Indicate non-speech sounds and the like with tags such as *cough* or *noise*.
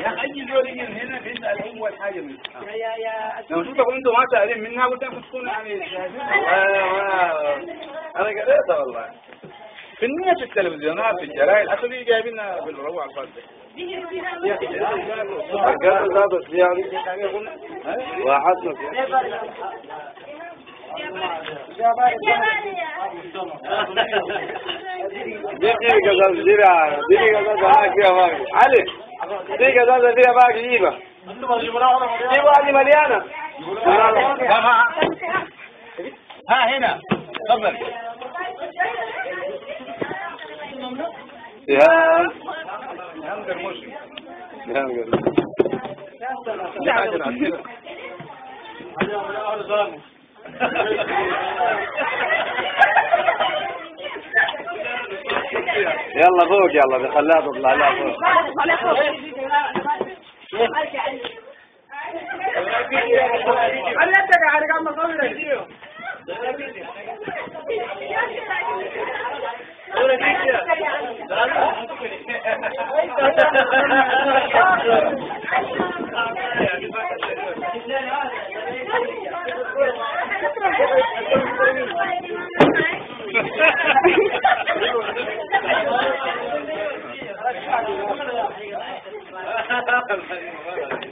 يا اي من هنا بيسال اول حاجة من يا يا يا لو شفت تقول أنتوا ما سائلين منها قلت لكم تكونوا يعني أنا قريتها والله في النية في التلفزيونات في الجرايد حتى دي جايبينها بالروع الفاضي يا أخي قال ذات الصيام وحسن دي قصص زرع دي قصص معاك فيها باقي علي دي قصص فيها باقي جيبه دي واحدة مليانة ها هنا تفضل يا يا يلا فوق يلا بخليها تطلع لا فوق Thank you. *laughs* ساتھ